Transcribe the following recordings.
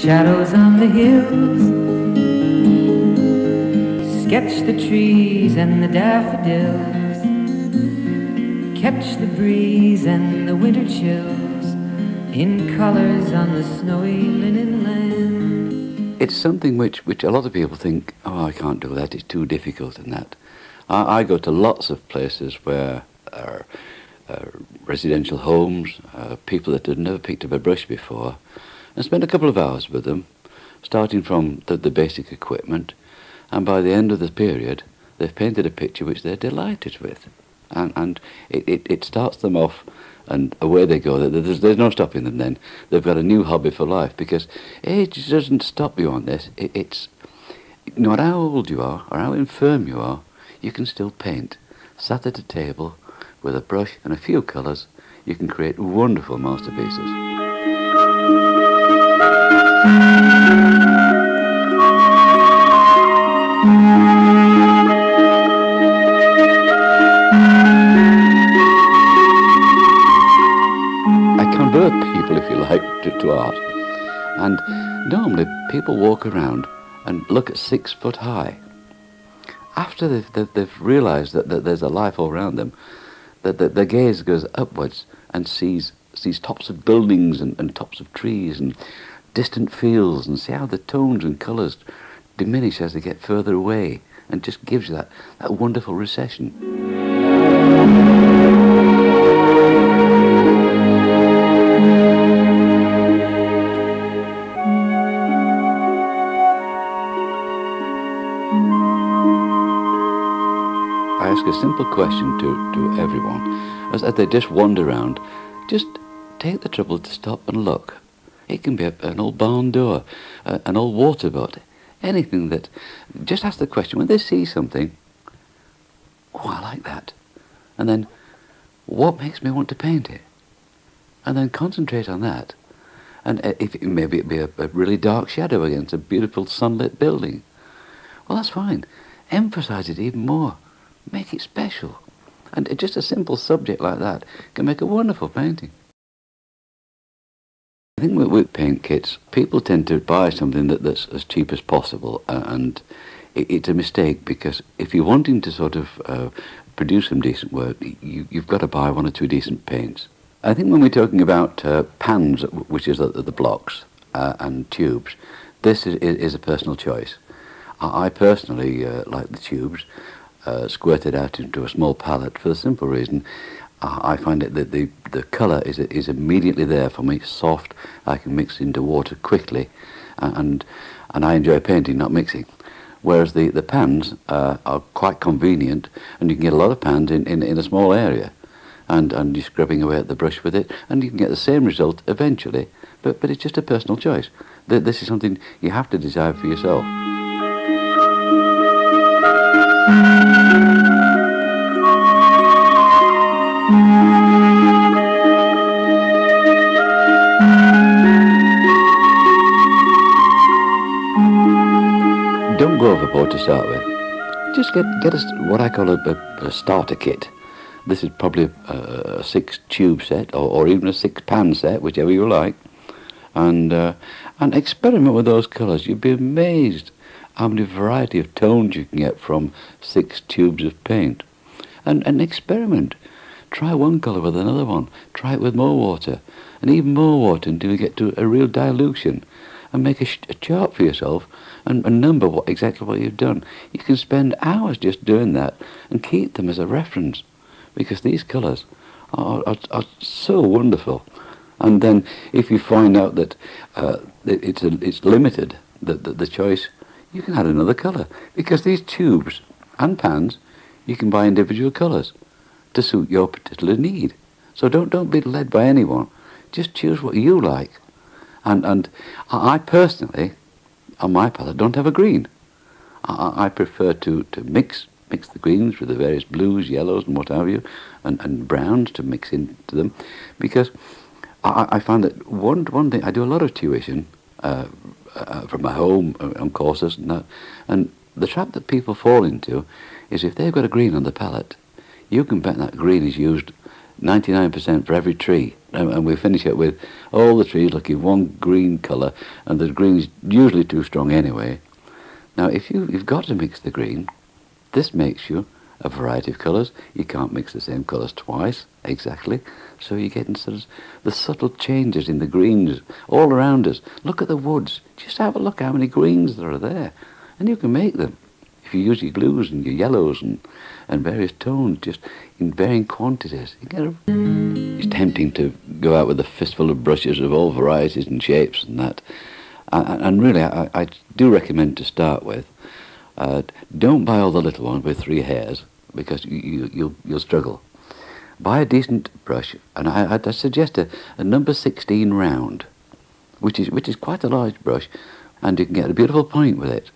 shadows on the hills. Sketch the trees and the daffodils. Catch the breeze and the winter chills in colors on the snowy linen land. It's something which, which a lot of people think, oh, I can't do that, it's too difficult and that. I, I go to lots of places where there are uh, residential homes, uh, people that had never picked up a brush before, and spend a couple of hours with them, starting from the, the basic equipment, and by the end of the period, they've painted a picture which they're delighted with. And, and it, it, it starts them off and away they go. There's, there's no stopping them then. They've got a new hobby for life because age doesn't stop you on this. It, it's no matter how old you are or how infirm you are, you can still paint. Sat at a table with a brush and a few colours, you can create wonderful masterpieces. To, to art. And normally people walk around and look at six foot high. After they've, they've, they've realised that, that there's a life all around them, that the, the gaze goes upwards and sees sees tops of buildings and, and tops of trees and distant fields and see how the tones and colours diminish as they get further away and just gives you that, that wonderful recession. I ask a simple question to, to everyone as, as they just wander around. Just take the trouble to stop and look. It can be a, an old barn door, a, an old water boat, anything that. Just ask the question when they see something. Oh, I like that, and then, what makes me want to paint it? And then concentrate on that. And uh, if maybe it be a, a really dark shadow against a beautiful sunlit building, well, that's fine. Emphasize it even more. Make it special. And just a simple subject like that can make a wonderful painting. I think with, with paint kits, people tend to buy something that, that's as cheap as possible, uh, and it, it's a mistake because if you're wanting to sort of uh, produce some decent work, you, you've got to buy one or two decent paints. I think when we're talking about uh, pans, which is the, the blocks, uh, and tubes, this is, is, a personal choice. I, I personally uh, like the tubes uh, squirted out into a small palette for the simple reason I find it that the, the colour is, is immediately there for me, soft, I can mix into water quickly, and, and I enjoy painting, not mixing. Whereas the, the pans uh, are quite convenient, and you can get a lot of pans in, in, in a small area, and, and you're scrubbing away at the brush with it, and you can get the same result eventually, but, but it's just a personal choice. This is something you have to decide for yourself. Don't go overboard to start with. Just get get a, what I call a, a, a starter kit. This is probably a, a six tube set or, or, even a six pan set, whichever you like, and uh, and experiment with those colours. You'd be amazed how many variety of tones you can get from six tubes of paint, and and experiment. Try one colour with another one. Try it with more water, and even more water until you get to a real dilution. And make a, a chart for yourself and, and number what exactly what you've done. You can spend hours just doing that and keep them as a reference because these colours are, are, are so wonderful. And then if you find out that uh, it's, a, it's limited, the, the, the choice, you can add another colour. Because these tubes and pans, you can buy individual colours to suit your particular need. So don't don't be led by anyone. Just choose what you like. And and I personally, on my palette, don't have a green. I, I prefer to, to mix mix the greens with the various blues, yellows, and what have you, and, and browns to mix into them, because I, I find that one one thing I do a lot of tuition uh, uh, from my home uh, on courses and that, and the trap that people fall into is if they've got a green on the palette, you can bet that green is used 99% for every tree. And, and we finish it with all the trees looking one green colour, and the green's usually too strong anyway. Now, if you, you've got to mix the green, this makes you a variety of colours. You can't mix the same colours twice, exactly. So you're getting sort of the subtle changes in the greens all around us. Look at the woods. Just have a look how many greens there are there. And you can make them. If you use your blues and your yellows and, and various tones, just in varying quantities, you get a, it's tempting to go out with a fistful of brushes of all varieties and shapes and that. And, and really, I, I, do recommend to start with, uh, don't buy all the little ones with three hairs because you, you, you'll, you'll struggle. Buy a decent brush, and I, I'd suggest a, a number 16 round, which is, which is quite a large brush, and you can get a beautiful point with it.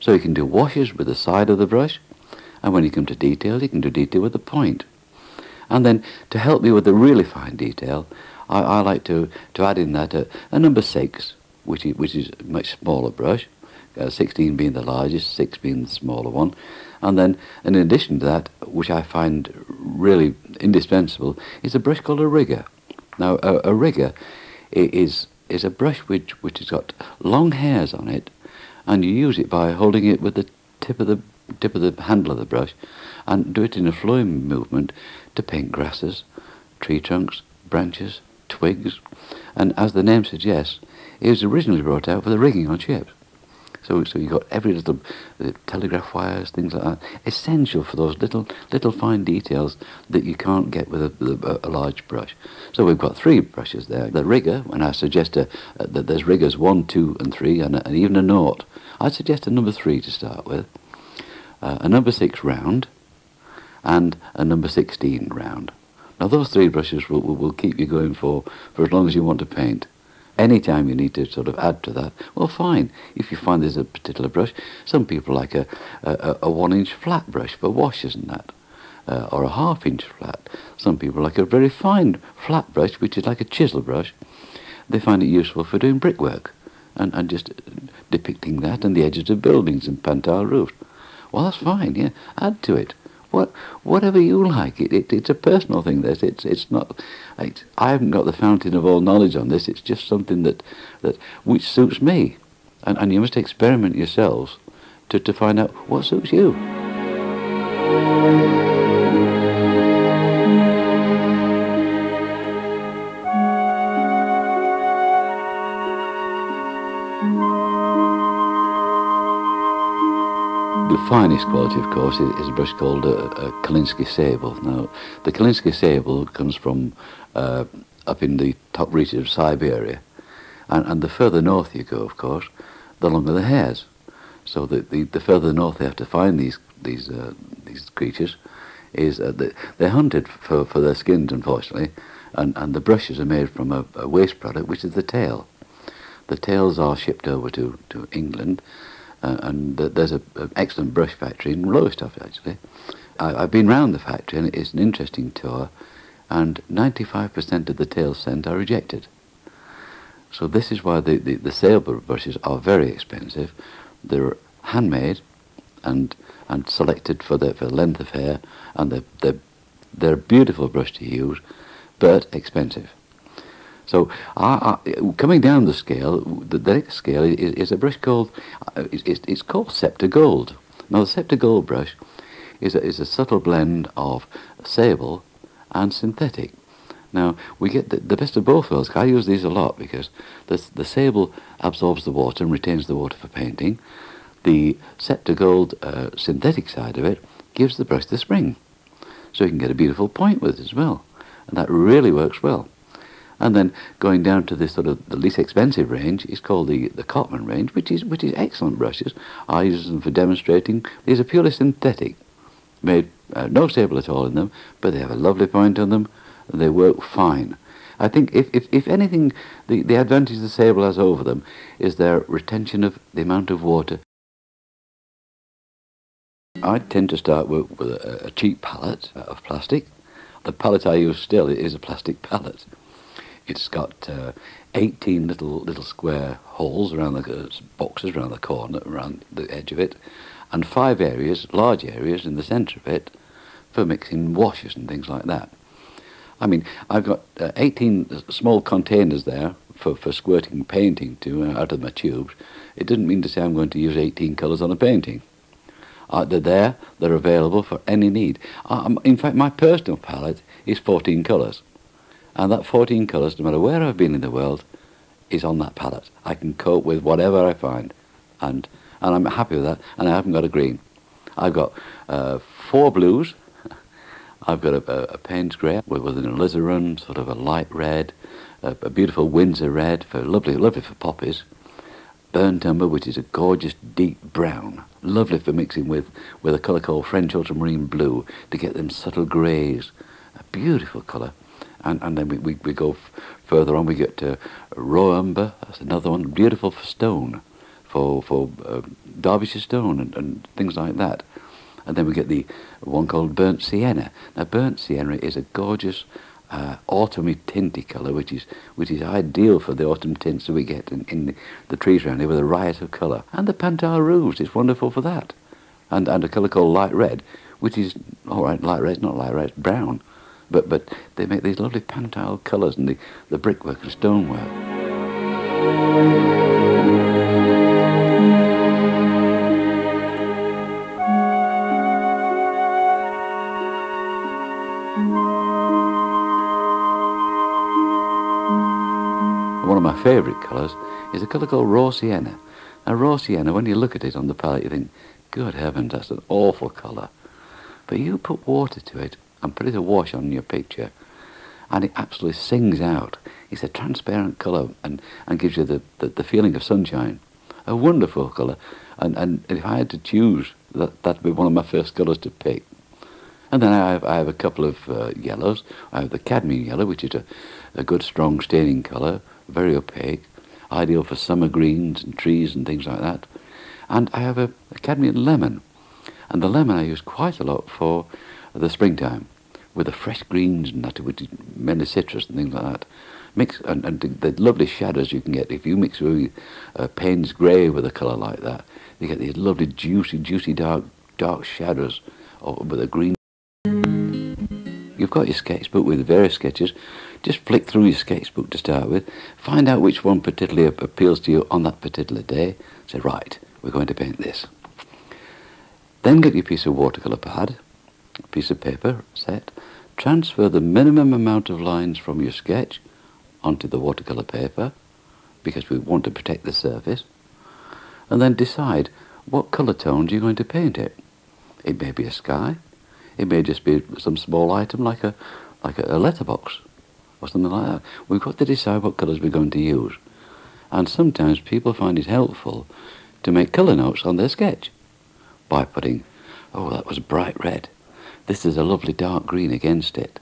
So you can do washes with the side of the brush, and when you come to detail, you can do detail with the point. And then to help me with the really fine detail, I, I like to, to add in that a, a number 6, which is, which is a much smaller brush, uh, 16 being the largest, 6 being the smaller one. And then, in addition to that, which I find really indispensable, is a brush called a rigger. Now, a, a rigger is, is a brush which, which has got long hairs on it, and you use it by holding it with the tip of the tip of the handle of the brush, and do it in a flowing movement to paint grasses, tree trunks, branches, twigs, and as the name suggests, it was originally brought out for the rigging on ships. So, so you've got every little uh, telegraph wires, things like that, essential for those little, little fine details that you can't get with a, a, a large brush. So we've got three brushes there. The rigger, and I suggest a, uh, that there's riggers one, two, and three, and, and even a naught. I'd suggest a number three to start with, uh, a number six round, and a number 16 round. Now those three brushes will, will, will keep you going for, for as long as you want to paint. Anytime you need to sort of add to that, well, fine. If you find there's a particular brush, some people like a, a, a one-inch flat brush for washes and that, uh, or a half-inch flat. Some people like a very fine flat brush, which is like a chisel brush. They find it useful for doing brickwork and, and just depicting that and the edges of buildings and pantile roofs. Well, that's fine, yeah. Add to it. What, whatever you like. It, it, it's a personal thing. This. It's, it's not. I haven't got the fountain of all knowledge on this. It's just something that, that which suits me, and, and you must experiment yourselves to, to find out what suits you. Finest quality, of course, is, a brush called a, a Kolinsky sable. Now, the Kolinsky sable comes from uh, up in the top reaches of Siberia, and, and the further north you go, of course, the longer the hairs. So the, the, the further north they have to find these these uh, these creatures, is uh, they, they're hunted for, for their skins, unfortunately, and, and the brushes are made from a, a waste product, which is the tail. The tails are shipped over to, to England, uh, and there's an excellent brush factory in Lowestoft actually. I, have been round the factory and it's an interesting tour and 95% of the tails sent are rejected. So this is why the, the, the brushes are very expensive. They're handmade and and selected for the, for length of hair and they're, they're, they're a beautiful brush to use but expensive. So coming down the scale, the, the next scale is, is, a brush called, uh, it's, it's called Sceptre Gold. Now the Sceptre Gold brush is a, is a subtle blend of sable and synthetic. Now, we get the, the, best of both worlds. I use these a lot because the, the sable absorbs the water and retains the water for painting. The Sceptre Gold uh, synthetic side of it gives the brush the spring. So you can get a beautiful point with it as well. And that really works well. And then going down to this sort of the least expensive range is called the, the Cotman range, which is which is excellent brushes. I use them for demonstrating. These are purely synthetic, made uh, no sable at all in them, but they have a lovely point on them. They work fine. I think if, if, if anything, the, the advantage the sable has over them is their retention of the amount of water. I tend to start with, with a, a cheap palette of plastic. The palette I use still is a plastic palette. It's got uh, 18 little little square holes around the uh, boxes around the corner, around the edge of it, and five areas, large areas in the centre of it, for mixing washes and things like that. I mean, I've got uh, 18 small containers there for, for squirting painting to uh, out of my tubes. It doesn't mean to say I'm going to use 18 colours on a painting. Uh, they're there, they're available for any need. Um, in fact, my personal palette is 14 colours. And that 14 colours, no matter where I've been in the world, is on that palette. I can cope with whatever I find. And, and I'm happy with that. And I haven't got a green. I've got uh, four blues. I've got a, a, a Payne's grey with, with an alizarin, sort of a light red, a, a beautiful Winsor red, for lovely, lovely for poppies. Burnt umber, which is a gorgeous deep brown, lovely for mixing with, with a colour called French ultramarine blue to get them subtle greys. A beautiful colour. And, and then we, we, we go further on, we get to raw that's another one, beautiful for stone, for, for uh, Derbyshire stone and, and things like that. And then we get the one called burnt sienna. Now, burnt sienna is a gorgeous uh, autumny tinty colour, which is which is ideal for the autumn tints that we get in, in the, trees around here with a riot of colour. And the Pantale Rouge is wonderful for that. And and a colour called light red, which is all right, light red, not light red, it's brown. But but they make these lovely pantile colours and the, the brickwork and stonework. One of my favourite colours is a colour called raw sienna. Now raw sienna, when you look at it on the palette, you think, good heavens, that's an awful colour. But you put water to it and put it a wash on your picture, and it absolutely sings out. It's a transparent colour and, and gives you the, the, the feeling of sunshine. A wonderful colour. And, and if I had to choose, that, that'd be one of my first colours to pick. And then I have, I have a couple of uh, yellows. I have the cadmium yellow, which is a, a good strong staining colour, very opaque, ideal for summer greens and trees and things like that. And I have a, a cadmium lemon. And the lemon I use quite a lot for the springtime, with the fresh greens and that, which is mainly citrus and things like that. Mix and, and the, lovely shadows you can get if you mix with uh, Payne's grey with a colour like that. You get these lovely juicy, juicy dark, dark shadows of, with a green. You've got your sketchbook with various sketches. Just flick through your sketchbook to start with. Find out which one particularly appeals to you on that particular day. Say, right, we're going to paint this. Then get your piece of watercolour pad, piece of paper set. Transfer the minimum amount of lines from your sketch onto the watercolour paper because we want to protect the surface. And then decide what colour tones you're going to paint it. It may be a sky, it may just be some small item like a like a, letterbox or something like that. We've got to decide what colours we're going to use. And sometimes people find it helpful to make colour notes on their sketch by putting, oh, that was bright red. This is a lovely dark green against it.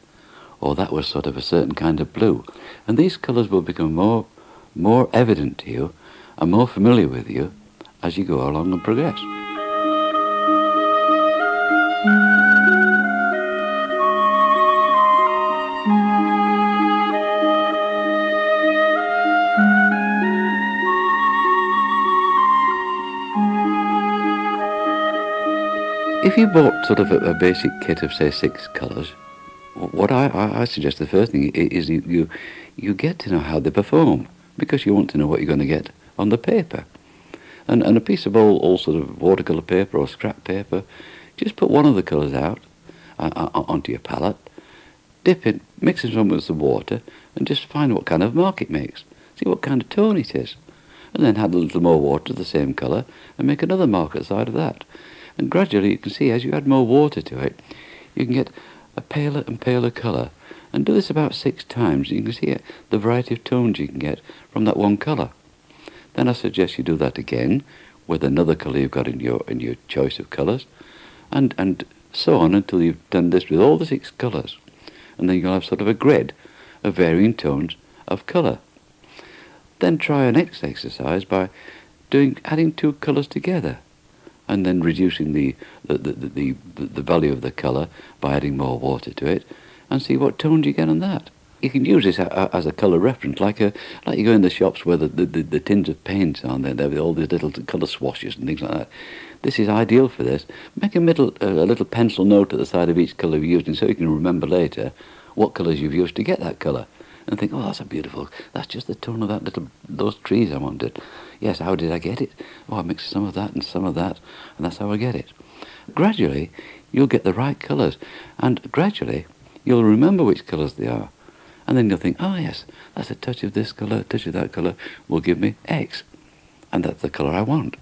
Or that was sort of a certain kind of blue. And these colours will become more, more evident to you and more familiar with you as you go along and progress. You bought sort of a, a basic kit of say six colours, what I, I, suggest the first thing is you, you you get to know how they perform because you want to know what you're going to get on the paper. And, and a piece of old, old sort of watercolour paper or scrap paper, just put one of the colours out uh, uh, onto your palette, dip it, mix it some with some water, and just find what kind of mark it makes. See what kind of tone it is. And then add a little more water of the same colour and make another mark at the side of that. And gradually you can see as you add more water to it, you can get a paler and paler colour. And do this about six times. You can see the variety of tones you can get from that one colour. Then I suggest you do that again with another colour you've got in your in your choice of colours, and and so on until you've done this with all the six colours, and then you'll have sort of a grid of varying tones of colour. Then try a next exercise by doing adding two colours together and then reducing the the, the, the, value of the colour by adding more water to it and see what tones you get on that. You can use this as a colour reference, like a like you go in the shops where the, the, the tins of paint are there, there with all these little colour swashes and things like that. This is ideal for this. Make a, middle, a little pencil note at the side of each colour you're using so you can remember later what colours you've used to get that colour and think, oh, that's a beautiful, that's just the tone of that little, those trees I wanted. Yes, how did I get it? Oh, I mixed some of that and some of that, and that's how I get it. Gradually, you'll get the right colours, and gradually, you'll remember which colours they are. And then you'll think, oh, yes, that's a touch of this colour, a touch of that colour will give me X. And that's the colour I want.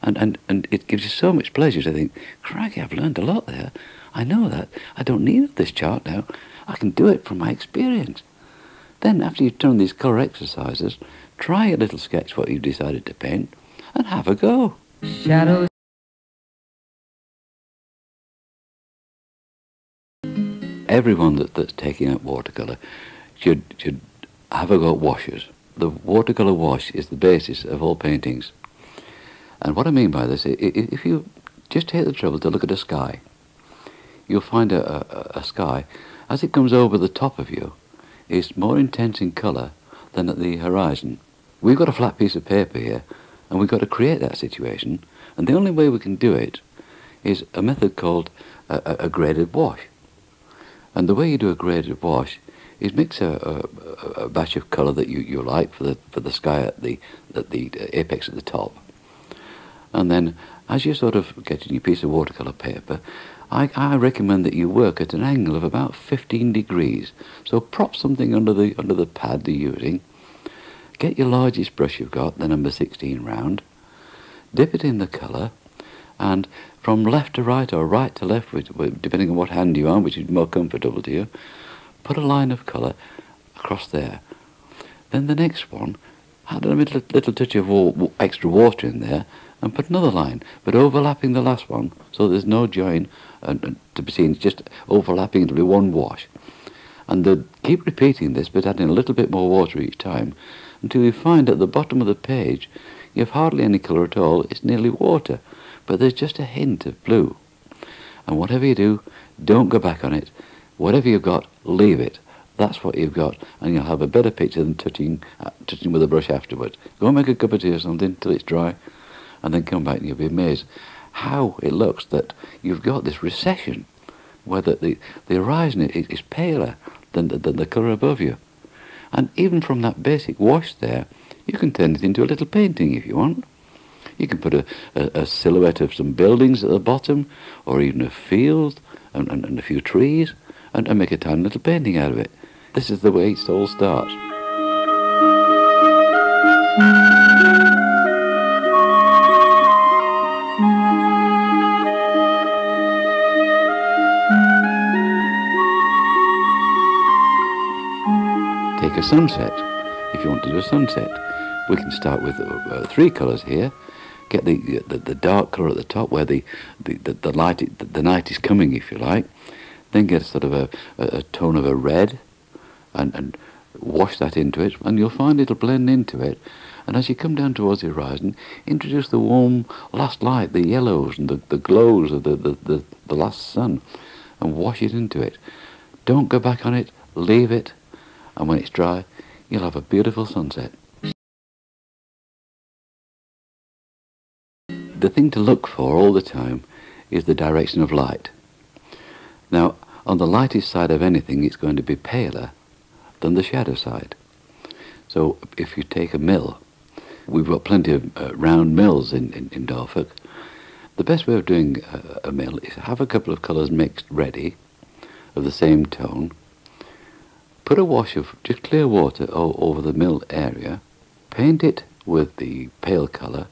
And, and, and it gives you so much pleasure to think, crikey, I've learned a lot there. I know that. I don't need this chart now. I can do it from my experience. Then, after you've done these colour exercises, try a little sketch what you've decided to paint and have a go. Shadows. Everyone that, that's taking up watercolour should, should have a go at washes. The watercolour wash is the basis of all paintings. And what I mean by this, if you just take the trouble to look at a sky, you'll find a, a, a sky, as it comes over the top of you, is more intense in colour than at the horizon. We've got a flat piece of paper here, and we've got to create that situation, and the only way we can do it is a method called a, a graded wash. And the way you do a graded wash is mix a, a, a batch of colour that you, you like for the, for the sky at the, at the apex at the top. And then as you're sort of getting your piece of watercolour paper, I, I recommend that you work at an angle of about 15 degrees. So prop something under the, under the pad you're using. Get your largest brush you've got, the number 16 round. Dip it in the colour. And from left to right or right to left, depending on what hand you're which is more comfortable to you, put a line of colour across there. Then the next one, add a little, little touch of extra water in there and put another line, but overlapping the last one, so there's no join and, and to be seen, it's just overlapping, it'll be one wash. And the, keep repeating this, but adding a little bit more water each time, until you find at the bottom of the page, you have hardly any colour at all, it's nearly water, but there's just a hint of blue. And whatever you do, don't go back on it. Whatever you've got, leave it. That's what you've got, and you'll have a better picture than touching, uh, touching with a brush afterwards. Go and make a cup of tea or something till it's dry, and then come back and you'll be amazed how it looks that you've got this recession where the, the, the horizon is, is paler than the, than the colour above you. And even from that basic wash there, you can turn it into a little painting if you want. You can put a, a, a silhouette of some buildings at the bottom, or even a field and, and, and a few trees, and, and make a tiny little painting out of it. This is the way it all starts. Sunset. If you want to do a sunset, we can start with uh, three colours here. Get the, the, the dark colour at the top where the the, the, the light the, the, night is coming, if you like. Then get sort of a, a, a tone of a red, and and wash that into it, and you'll find it'll blend into it. And as you come down towards the horizon, introduce the warm last light, the yellows and the, the glows of the, the, the, the last sun, and wash it into it. Don't go back on it, leave it, and when it's dry, you'll have a beautiful sunset. The thing to look for all the time is the direction of light. Now, on the lightest side of anything, it's going to be paler than the shadow side. So if you take a mill, we've got plenty of uh, round mills in, in, in Norfolk. The best way of doing a, a mill is have a couple of colours mixed ready of the same tone Put a wash of just clear water over the mill area, paint it with the pale colour,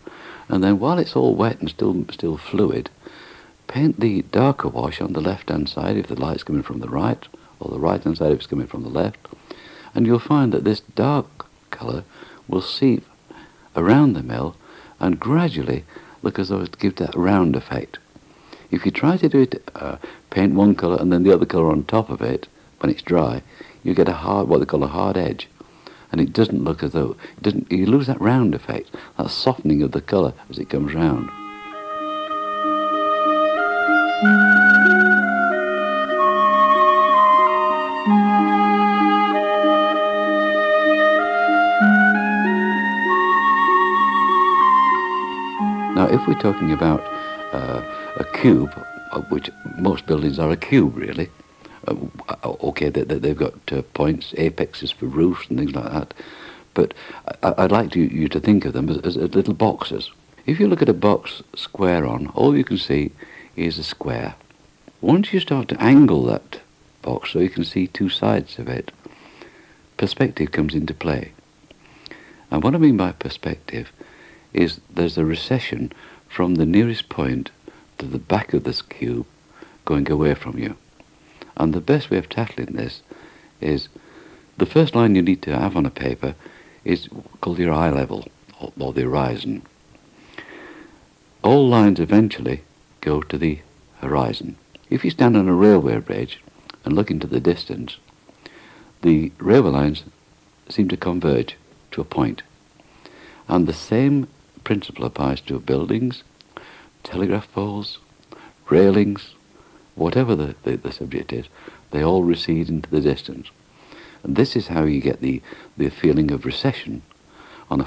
and then while it's all wet and still still fluid, paint the darker wash on the left-hand side if the light's coming from the right, or the right-hand side if it's coming from the left, and you'll find that this dark colour will seep around the mill and gradually look as though it gives that round effect. If you try to do it, uh, paint one colour and then the other colour on top of it when it's dry, you get a hard, what they call a hard edge. And it doesn't look as though, it doesn't, you lose that round effect, that softening of the colour as it comes round. Now, if we're talking about uh, a cube, which most buildings are a cube really, okay, they, they've got uh, points, apexes for roofs and things like that. But I, would like you, you to think of them as, as, as little boxes. If you look at a box square on, all you can see is a square. Once you start to angle that box so you can see two sides of it, perspective comes into play. And what I mean by perspective is there's a recession from the nearest point to the back of this cube going away from you. And the best way of tackling this is the first line you need to have on a paper is called your eye level or, or the horizon. All lines eventually go to the horizon. If you stand on a railway bridge and look into the distance, the railway lines seem to converge to a point. And the same principle applies to buildings, telegraph poles, railings, whatever the, the, the subject is, they all recede into the distance. And this is how you get the, the feeling of recession on a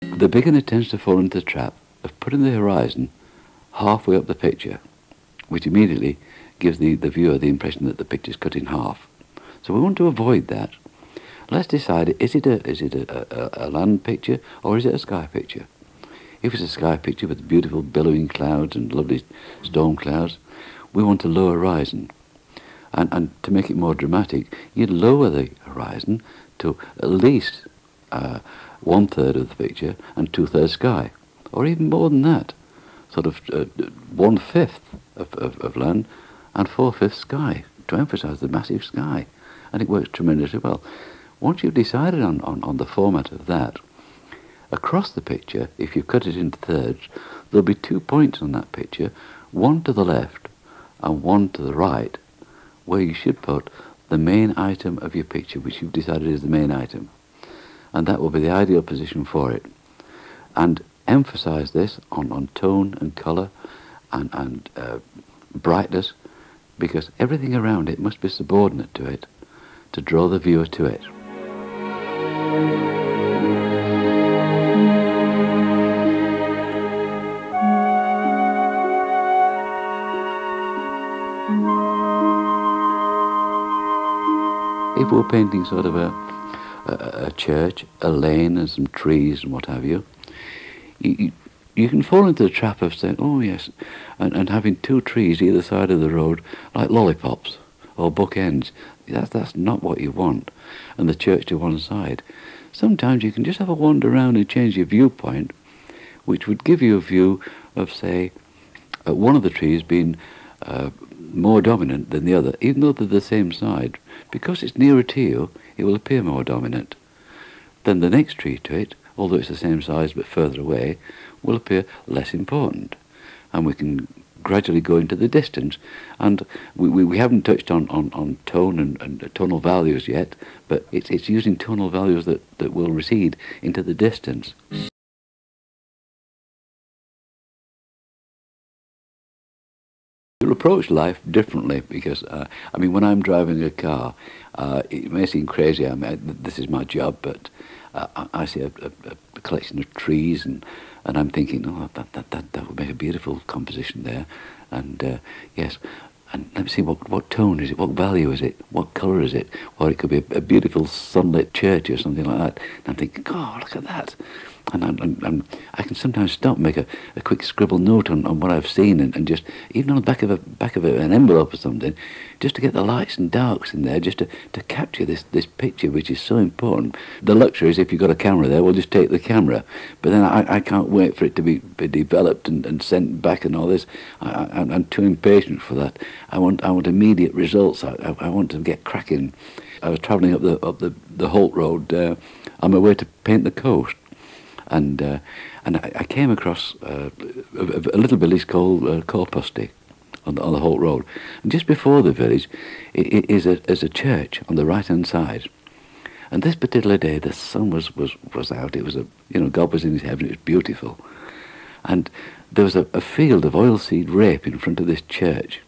The beginner tends to fall into the trap of putting the horizon halfway up the picture, which immediately gives the, the viewer the impression that the picture is cut in half. So we want to avoid that. Let's decide, is it a, is it a, a, a land picture or is it a sky picture? If it's a sky picture with beautiful billowing clouds and lovely storm clouds, we want a low horizon. And, and to make it more dramatic, you'd lower the horizon to at least uh, one third of the picture and two thirds sky, or even more than that, sort of uh, one fifth of, of, of land and four fifths sky to emphasize the massive sky. And it works tremendously well. Once you've decided on, on, on the format of that, Across the picture, if you cut it into thirds, there'll be two points on that picture, one to the left and one to the right, where you should put the main item of your picture, which you've decided is the main item. And that will be the ideal position for it. And emphasize this on, on tone and colour and, and uh, brightness, because everything around it must be subordinate to it to draw the viewer to it. If we're painting sort of a, a, a, church, a lane and some trees and what have you, you, you can fall into the trap of saying, oh yes, and, and having two trees either side of the road like lollipops or bookends. That's, that's not what you want. And the church to one side. Sometimes you can just have a wander around and change your viewpoint, which would give you a view of, say, uh, one of the trees being uh, more dominant than the other, even though they're the same side. Because it's nearer to you, it will appear more dominant. Then the next tree to it, although it's the same size but further away, will appear less important. And we can gradually go into the distance. And we, we, we haven't touched on, on, on tone and, and tonal values yet, but it's, it's using tonal values that, that will recede into the distance. You approach life differently because, uh, I mean, when I'm driving a car, uh, it may seem crazy. I mean, this is my job, but uh, I see a, a, a, collection of trees and, and I'm thinking, oh, that, that, that, that would make a beautiful composition there. And uh, yes, and let me see what, what tone is it, what value is it, what colour is it, or it could be a, a beautiful sunlit church or something like that. And I'm thinking, God, look at that and, and, and I can sometimes stop, make a, a quick scribble note on, on what I've seen, and, and just even on the back of a back of a, an envelope or something, just to get the lights and darks in there, just to, to capture this this picture, which is so important. The luxury is if you've got a camera there, we'll just take the camera. But then I, I can't wait for it to be, be developed and, and sent back and all this. I, am too impatient for that. I want I want immediate results. I, I, I want to get cracking. I was travelling up the up the the Holt Road uh, on my way to paint the coast and uh, and I, I, came across uh, a, a, little village called uh, on the, on the Holt Road, and just before the village is a is a church on the right hand side. And this particular day, the sun was, was, was out. It was a you know God was in His heaven. It was beautiful, and there was a, a field of oilseed rape in front of this church.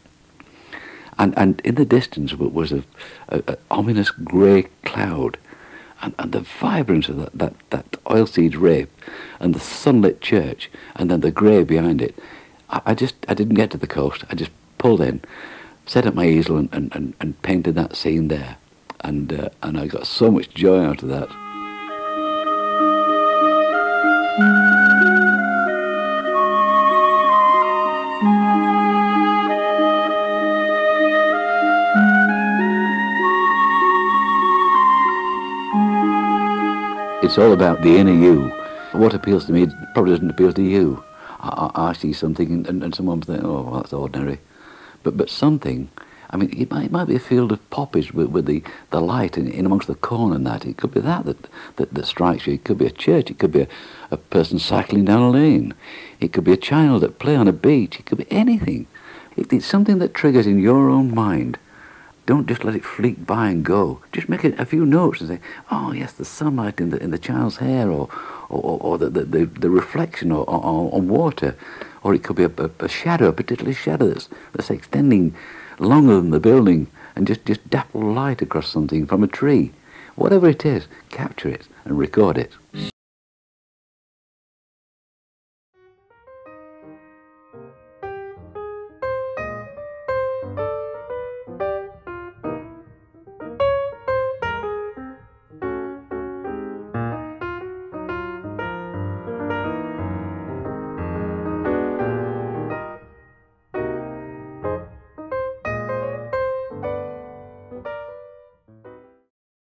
And and in the distance was a, a, a ominous grey cloud and, and the vibrance of that, that, that oilseed rape and the sunlit church and then the grey behind it. I, I, just, I didn't get to the coast. I just pulled in, set up my easel and, and, and, and painted that scene there. And, uh, and I got so much joy out of that. It's all about the inner you. What appeals to me probably doesn't appeal to you. I, I, I see something and, and, and someone oh, well, that's ordinary. But, but something, I mean, it might, it might be a field of poppies with, with the, the light in, in amongst the corn and that. It could be that that, that that strikes you. It could be a church. It could be a, a person cycling down a lane. It could be a child at play on a beach. It could be anything. It, it's something that triggers in your own mind don't just let it fleet by and go. Just make a, few notes and say, oh yes, the sunlight in the in the child's hair, or or, or the, the, the reflection or, or, on water, or it could be a, a, a, shadow, a particular shadow that's that's extending longer than the building, and just just dapple light across something from a tree. Whatever it is, capture it and record it.